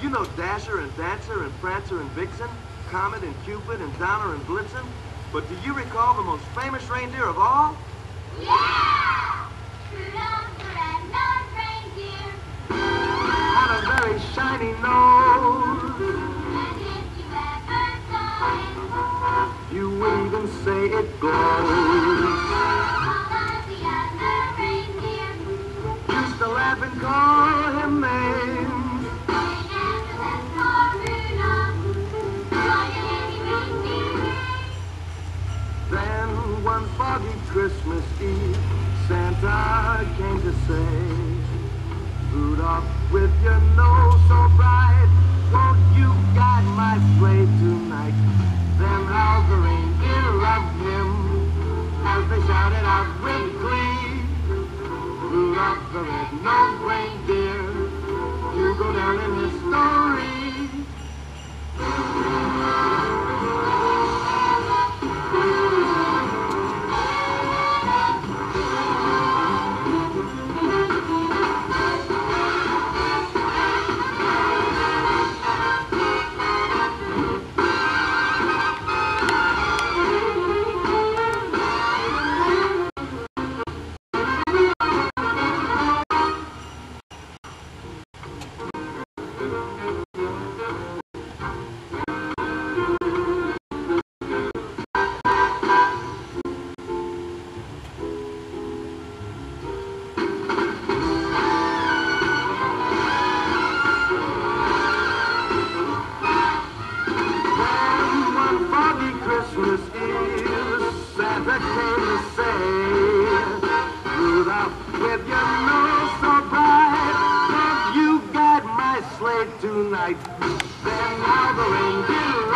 You know Dasher and Dancer and Prancer and Vixen, Comet and Cupid and Donner and Blitzen. But do you recall the most famous reindeer of all? Yeah! Rudolph the red-nosed reindeer. Had a very shiny nose. And if you ever saw it, You would even say it glows. Christmas Eve, Santa came to say, Rudolph, with your nose so bright, won't you guide my sleigh tonight? Then all the reindeer loved him as they shouted out with glee. Rudolph the red-nosed reindeer, you go down in history. Tonight? Then all the reindeer